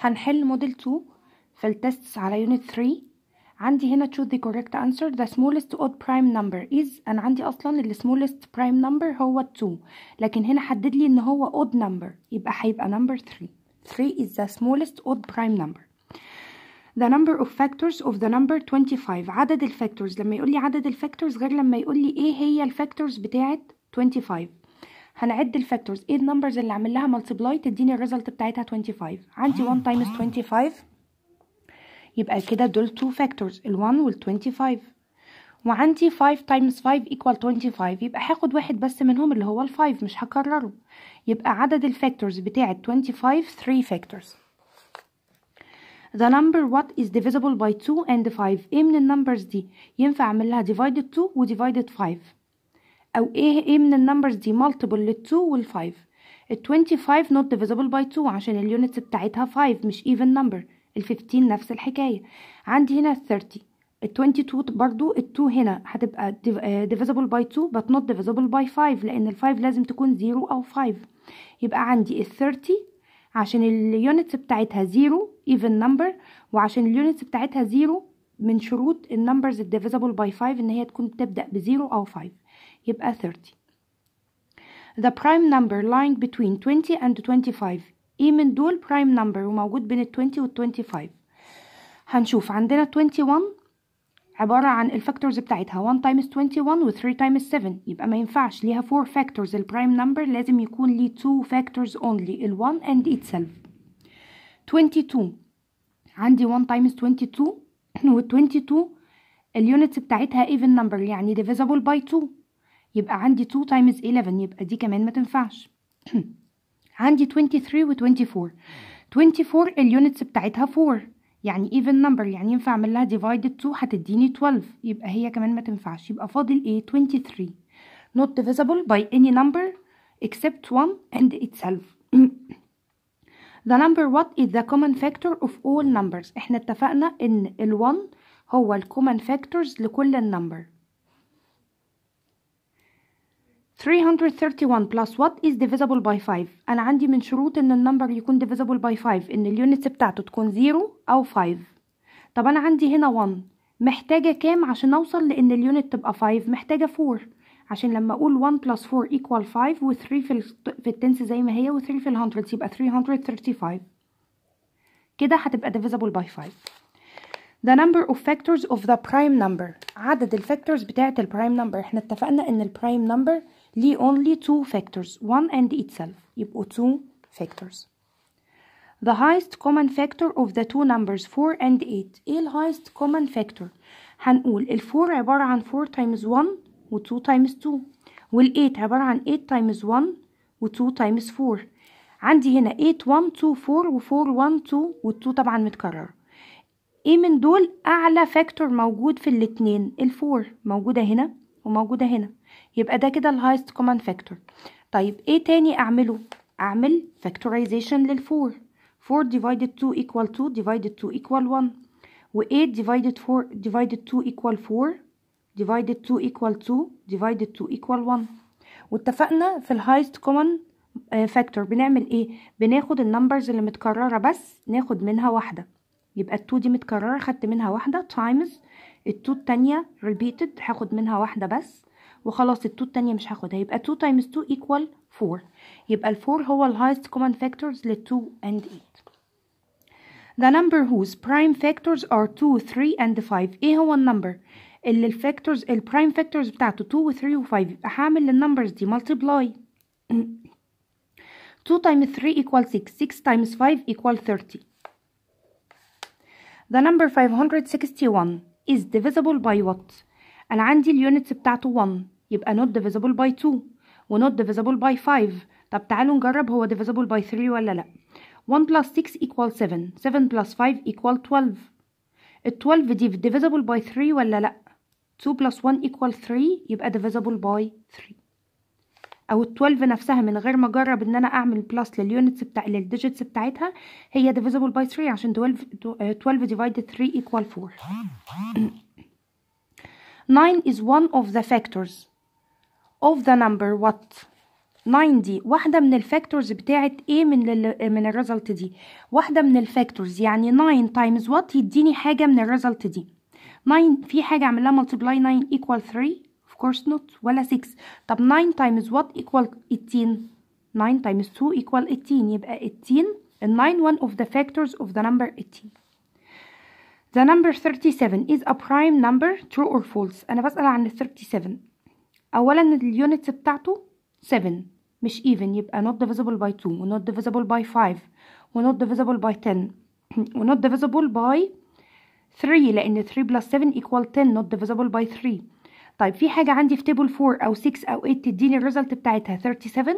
هنحل موديل 2 في ال tests على unit 3 عندي هنا choose the correct answer the smallest odd prime number is أنا عندي أصلا ال smallest prime number هو 2 لكن هنا حدد لي إن هو odd number يبقى هيبقى number 3 3 is the smallest odd prime number the number of factors of the number 25 عدد ال factors لما يقول لي عدد الفاكتورز غير لما يقول لي إيه هي ال factors بتاعه 25 هنعد ال factors. إيه ال numbers اللي اعمل لها multiply تديني ال result بتاعتها 25 عندي 1 times 25 يبقى كده دول 2 factors ال 1 وال 25 وعندي 5 times 5 equal 25 يبقى هاخد واحد بس منهم اللي هو ال 5 مش هكرره. يبقى عدد ال factors بتاعه 25 3 factors The number what is divisible by 2 and 5 إيه من ال numbers دي؟ ينفع اعمل لها divided 2 و divided 5 أو إيه إيه من ال numbers دي؟ multiple لل 2 وال 5 ال 25 not divisible by 2 عشان ال units بتاعتها 5 مش even number. ال 15 نفس الحكاية. عندي هنا 30 ال 22 برضو ال 2 هنا هتبقى divisible by 2 but not divisible by 5 لأن ال 5 لازم تكون 0 أو 5 يبقى عندي ال 30 عشان ال units بتاعتها 0 even number وعشان ال units بتاعتها 0 من شروط ال numbers divisible by 5 إن هي تكون بتبدأ ب 0 أو 5 يبقى 30 The prime number lying between 20 and 25 إيه من دول prime number وموجود بين ال 20 وال 25 هنشوف. عندنا 21 عبارة عن ال factors بتاعتها. 1 times 21 و 3 times 7 يبقى ما ينفعش. ليها 4 factors. ال prime number لازم يكون ليه 2 factors only. ال 1 and itself. 22 عندي 1 times 22 وال 22 ال units بتاعتها even number. يعني divisible by 2 يبقى عندي 2 times 11 يبقى دي كمان ما تنفعش. عندي 23 و 24 24 ال units بتاعتها 4 يعني even number يعني ينفع أعمل لها divided 2 هتديني 12 يبقى هي كمان ما تنفعش. يبقى فاضل إيه 23 not divisible by any number except 1 and itself. The number what is the common factor of all numbers. إحنا اتفقنا إن ال 1 هو ال common factors لكل ال number 331 plus what is divisible by 5 أنا عندي من شروط إن ال number يكون divisible by 5 إن ال units بتاعته تكون 0 أو 5 طب أنا عندي هنا 1 محتاجة كام عشان أوصل لإن ال unit تبقى 5 محتاجة 4 عشان لما أقول 1 plus 4 equal 5 و 3 في في ال tens زي ما هي و 3 في ال 100 يبقى 335 كده هتبقى divisible by 5 The number of factors of the prime number. عدد ال factors بتاعة ال prime number إحنا اتفقنا إن ال prime number ليه only two factors 1 and itself يبقوا two factors the highest common factor of the two numbers 4 and 8 إيه ال highest common factor هنقول ال 4 عبارة عن 4 times 1 و 2 times 2 وال 8 عبارة عن 8 times 1 و 2 times 4 عندي هنا 8 1 2 4 و 4 1 2 وال 2 طبعا متكرر إيه من دول اعلى factor موجود في الاتنين ال 4 موجودة هنا وموجودة هنا. يبقى ده كده ال highest common factor طيب إيه تاني أعمله؟ أعمل factorization لل 4 4 divided 2 equal 2 divided 2 equal 1 و 8 divided 4 divided 2 equal 4 divided 2 equal 2 divided 2 equal 1 واتفقنا في ال highest common factor بنعمل إيه؟ بناخد ال numbers اللي متكررة بس ناخد منها واحدة. يبقى ال 2 دي متكررة خدت منها واحدة times. ال 2 التانية repeated هاخد منها واحدة بس. وخلاص ال 2 التانية مش هاخدها. يبقى 2 times 2 equal 4 يبقى ال 4 هو ال highest common factors لل 2 and 8 The number whose prime factors are 2, 3 and 5 إيه هو ال number اللي ال factors ال prime factors بتاعته 2 و 3 و 5 يبقى هعمل لل numbers دي multiply. 2 times 3 equal 6 6 times 5 equal 30 The number 561 is divisible by what انا عندي اليونتس بتاعته 1 يبقى not divisible by 2 و not divisible by 5 طب تعالوا نجرب هو divisible by 3 ولا لا 1 plus 6 equal 7 7 plus 5 equal 12 ال 12 دي divisible by 3 ولا لا 2 plus 1 equal 3 يبقى divisible by 3 أو ال 12 نفسها من غير ما أجرب إن أنا أعمل plus لل units بتاع لل digits بتاعتها هي divisible by 3 عشان 12 12 divided 3 equal 4 9 is one of the factors of the number. What? 9 دي واحدة من ال factors بتاعت إيه من ال من ال result دي. واحدة من ال factors يعني 9 times what يديني حاجة من ال result دي. 9 في حاجة اعمل لها multiply 9 equal 3 of course not ولا 6 طب 9 times what equal 18 9 times 2 equal 18 يبقى 18 ال 9 one of the factors of the number 18 The number 37 is a prime number true or false أنا بسأل عن ال 37 أولا اليونتس بتاعته 7 مش even يبقى not divisible by 2 و not divisible by 5 و not divisible by 10 و not divisible by 3 لأن 3 plus 7 equal 10 not divisible by 3 طيب في حاجة عندي في table 4 أو 6 أو 8 تديني الريزلت بتاعتها 37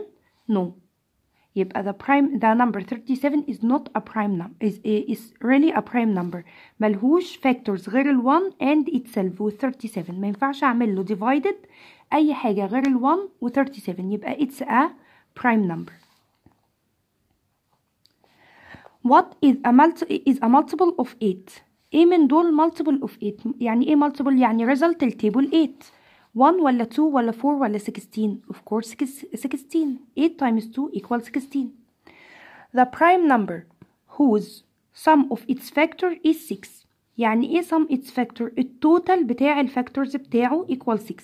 no يبقى the prime the number 37 is not a prime number is is really a prime number ملهوش factors غير ال 1 and itself و 37 ما ينفعش اعمل له divided اي حاجة غير ال 1 و 37 يبقى it's a prime number what is a multi is a multiple of 8 إيه من دول multiple of 8 يعني إيه multiple يعني result التيبل 8 1 ولا 2 ولا 4 ولا 16 of course 16 8 times 2 equals 16 the prime number whose sum of its factor is 6 يعني إيه sum its factor ال total بتاع ال factors بتاعه equal 6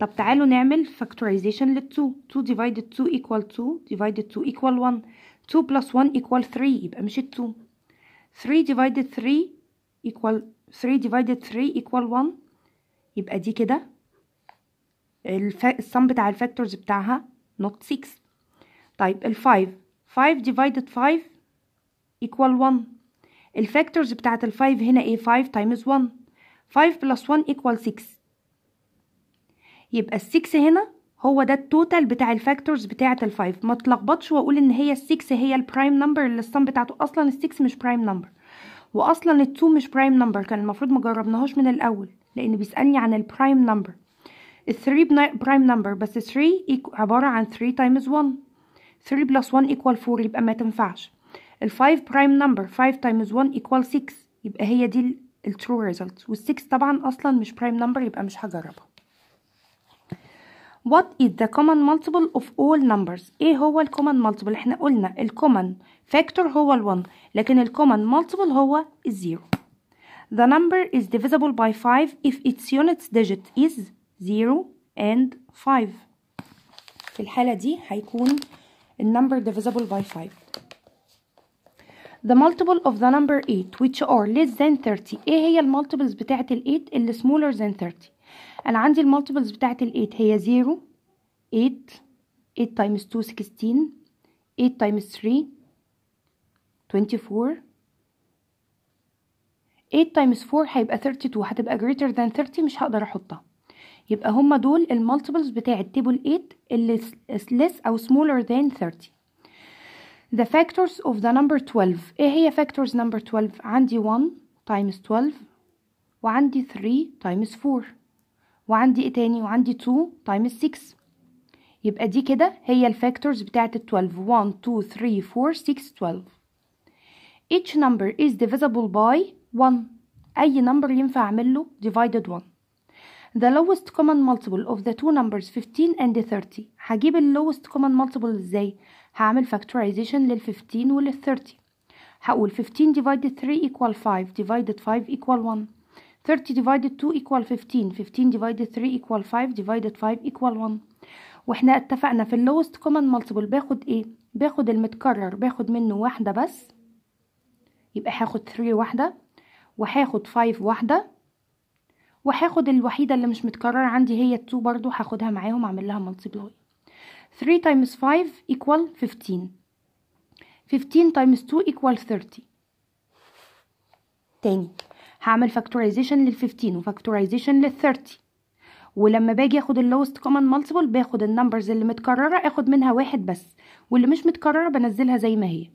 طب تعالوا نعمل factorization لل 2 2 divided 2 equal 2 divided 2 equal 1 2 plus 1 equal 3 يبقى مش ال 2 3 divided 3 equal 3 divided 3 equal 1 يبقى دي كده. ال sum بتاع ال factors بتاعها not 6 طيب ال 5 5 divided 5 equal 1 ال factors بتاعت ال 5 هنا إيه؟ 5 times 1 5 plus 1 equal 6 يبقى ال 6 هنا هو ده ال total بتاع ال factors بتاعت ال 5 ما تلخبطش وأقول إن هي ال 6 هي ال prime number اللي ال sum بتاعته. أصلا ال 6 مش prime number واصلا ال 2 مش prime number كان المفروض ما جربناهوش من الأول لأن بيسألني عن ال prime number ال 3 prime number بس 3 عبارة عن 3 times 1 3 plus 1 equal 4 يبقى ما تنفعش. ال 5 prime number 5 times 1 equal 6 يبقى هي دي ال true result. وال 6 طبعا أصلا مش prime number يبقى مش هجربها. What is the common multiple of all numbers؟ ايه هو ال common multiple؟ احنا قلنا ال common factor هو ال 1 لكن ال common multiple هو ال 0 The number is divisible by 5 if its units digit is 0 and 5 في الحالة دي هيكون النمبر divisible by 5 The multiple of the number 8 which are less than 30 ايه هي المالتيبلز بتاعة ال 8 اللي smaller than 30 أنا عندي ال multiples بتاعة ال 8 هي 0 8 8 times 2 16 8 times 3 24 8 times 4 هيبقى 32 هتبقى greater than 30 مش هقدر أحطها. يبقى هما دول ال multiples بتاع ال table 8 اللي less أو smaller than 30 The factors of the number 12 إيه هي factors number 12 عندي 1 times 12 وعندي 3 times 4 وعندي إيه تاني وعندي 2 times 6 يبقى دي كده هي ال factors بتاعت ال 12 1 2 3 4 6 12 each number is divisible by 1 أي number ينفع أعمل له divided 1 The lowest common multiple of the two numbers 15 and 30 هجيب ال lowest common multiple إزاي؟ هعمل factorization لل 15 ولل 30 هقول 15 divided 3 equal 5 divided 5 equal 1 30 divided 2 equal 15 15 divided 3 equal 5 divided 5 equal 1 وإحنا اتفقنا في ال lowest common multiple. باخد إيه؟ باخد المتكرر. باخد منه واحدة بس. يبقى هاخد 3 واحدة. وهاخد 5 واحدة. وهاخد الوحيدة اللي مش متكررة عندي هي ال 2 برضو. هاخدها معاهم أعمل لها multiply 3 times 5 equal 15 15 times 2 equal 30 تاني. هعمل factorization لل 15 و factorization لل 30 ولما باجي آخد ال lowest common multiple باخد النمبرز اللي متكررة آخد منها واحد بس. واللي مش متكررة بنزلها زي ما هي.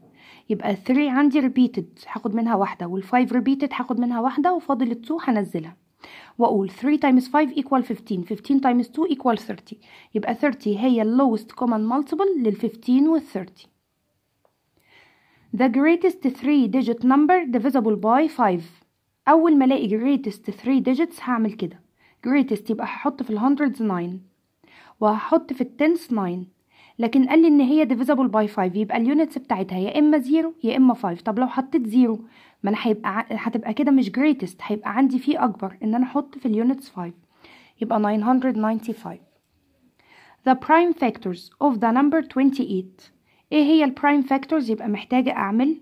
يبقى 3 عندي repeated هاخد منها واحدة. وال 5 repeated هاخد منها واحدة. وفاضل ال 2 هنزلها. وأقول 3 times 5 equal 15 15 times 2 equal 30 يبقى 30 هي ال lowest common multiple لل 15 وال 30 The greatest 3 digit number divisible by 5 أول ما ألاقي greatest 3 digits هعمل كده. greatest يبقى هحط في ال hundreds 9 وهحط في ال tens 9 لكن قال لي إن هي divisible by 5 يبقى ال units بتاعتها يا إما 0 يا إما 5 طب لو حطيت 0 ما أنا هيبقى هتبقى كده مش greatest. هيبقى عندي فيه أكبر إن أنا أحط في ال units 5 يبقى 995 The prime factors of the number 28 إيه هي ال prime factors يبقى محتاجة أعمل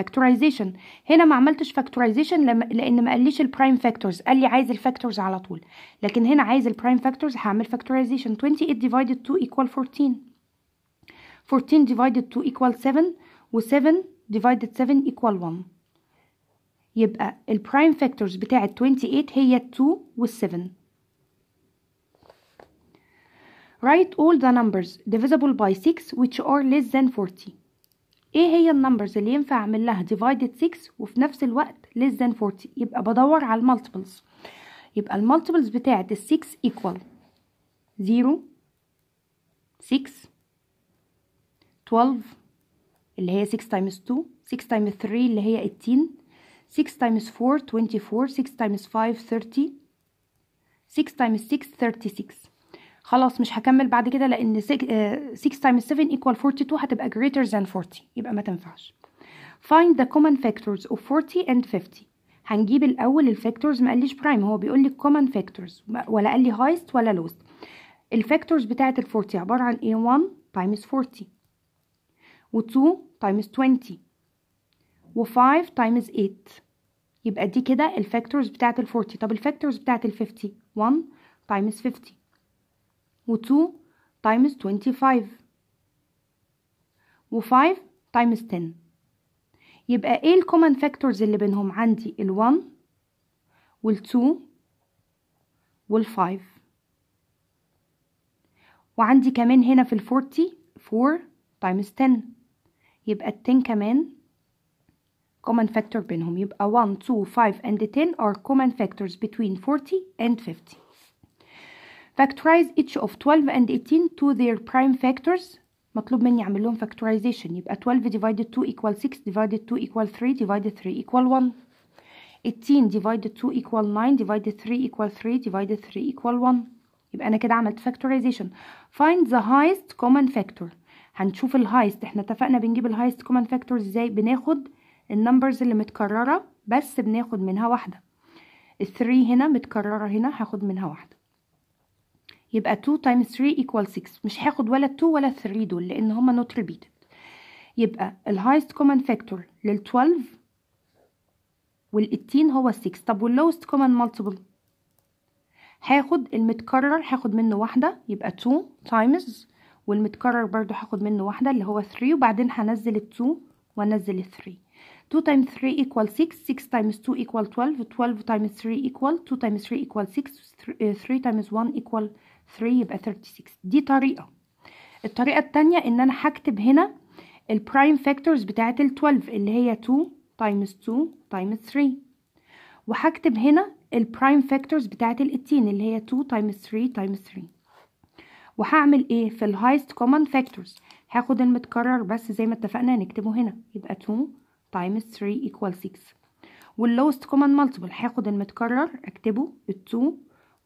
factorization هنا ما عملتش factorization لما لان ما قاليش البرايم factors قال لي عايز الفاكتورز على طول لكن هنا عايز البرايم factors هعمل factorization 28 divided 2 equal 14 14 divided 2 equal 7 و 7 divided 7 equal 1 يبقى البرايم factors بتاعة 28 هي 2 وال 7 Write all the numbers divisible by 6 which are less than 40 إيه هي ال numbers اللي ينفع اعمل لها divided 6 وفي نفس الوقت less than 40 يبقى بدور على ال multiples يبقى المالتيبلز بتاعت ال 6 equal 0 6 12 اللي هي 6 times 2 6 times 3 اللي هي 18 6 times 4 24 6 times 5 30 6 times 6 36 خلاص مش هكمل بعد كده لأن 6 آه، 6 times 7 equal 42 هتبقى greater than 40 يبقى ما تنفعش. Find the common factors of 40 and 50 هنجيب الأول ال factors ما قاليش prime هو بيقول لي factors ما- ولا قال لي highest ولا lowest. ال factors بتاعه ال 40 عبارة عن إيه 1 times 40 و2 times 20 و5 times 8 يبقى دي كده ال factors بتاعه ال 40 طب ال factors بتاعه ال 50 1 times 50 و2 times 25 و5 times 10 يبقى إيه ال common factors اللي بينهم عندي؟ ال1 وال2 وال5 وعندي كمان هنا في ال40 4 times 10 يبقى ال 10 كمان common factor بينهم. يبقى 1 2 5 and 10 are common factors between 40 and 50 Factorize each of 12 and 18 to their prime factors مطلوب مني اعمل لهم factorization يبقى 12 divided 2 equal 6 divided 2 equal 3 divided 3 equal 1 18 divided 2 equal 9 divided 3 equal 3 divided 3 equal 1 يبقى أنا كده عملت factorization find the highest common factor هنشوف ال highest إحنا اتفقنا بنجيب ال highest common factor إزاي بناخد ال numbers اللي متكررة بس بناخد منها واحدة ال 3 هنا متكررة هنا هاخد منها واحدة يبقى 2 times 3 equal 6 مش هاخد ولا 2 ولا 3 دول لأن هما not repeated. يبقى ال highest common factor لل 12 وال 18 هو 6 طب وال lowest common multiple هاخد المتكرر هاخد منه واحدة يبقى 2 times والمتكرر برضو هاخد منه واحدة اللي هو 3 وبعدين هنزل ال 2 وانزل ال 3 2 times 3 equal 6 6 times 2 equal 12 12 times 3 equal 2 times 3 equal 6 3 times 1 equal 3 يبقى 36 دي طريقة. الطريقة التانية إن أنا هكتب هنا ال prime factors بتاعت ال 12 اللي هي 2 times 2 times 3 وهكتب هنا ال prime factors بتاعت ال 18 اللي هي 2 times 3 times 3 وهعمل إيه؟ في ال highest common factors هاخد المتكرر بس زي ما اتفقنا نكتبه هنا. يبقى 2 times 3 equal 6 وال lowest common multiple هاخد المتكرر أكتبه. ال 2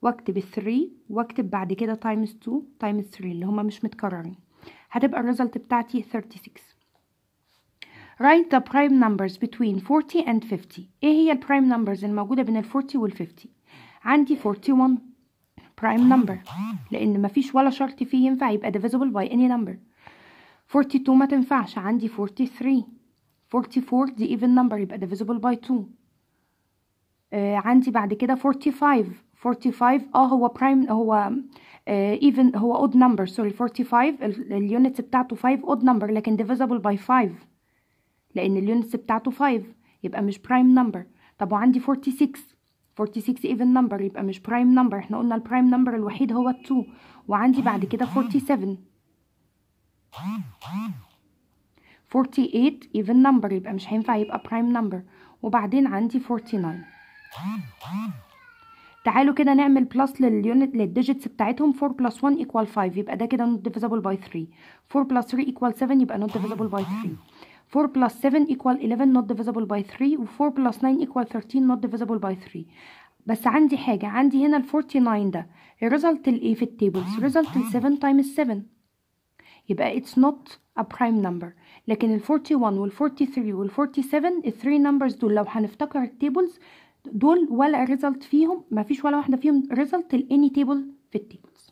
واكتب ال 3 واكتب بعد كده times 2 times 3 اللي هما مش متكررين. هتبقى ال result بتاعتي 36 Write the prime numbers between 40 and 50 إيه هي ال prime numbers الموجودة بين ال 40 وال 50 عندي 41 prime number. لأن مفيش ولا شرط فيه ينفع يبقى divisible by any number. 42 ما تنفعش. عندي 43 44 دي even number يبقى divisible by 2 آه عندي بعد كده 45 45 آه هو prime هو آه even هو odd number sorry 45 ال units بتاعته 5 odd number لكن divisible by 5 لأن ال units بتاعته 5 يبقى مش prime number. طب وعندي 46 46 even number يبقى مش prime number. إحنا قلنا ال prime number الوحيد هو 2 وعندي بعد كده 47 48 even number يبقى مش هينفع يبقى prime number. وبعدين عندي 49 تعالوا كده نعمل plus لل unit لل digits بتاعتهم 4 plus 1 equal 5 يبقى ده كده not divisible by 3 4 plus 3 equal 7 يبقى not divisible by 3 4 plus 7 equal 11 not divisible by 3 و 4 plus 9 equal 13 not divisible by 3 بس عندي حاجة عندي هنا ال 49 ده. ال result الايه في ال tables result ال 7 times 7 يبقى it's not a prime number. لكن ال 41 وال 43 وال 47 ال 3 numbers دول لو هنفتكر ال tables دول ولا result فيهم ما فيش ولا واحدة فيهم result ل any table في ال tables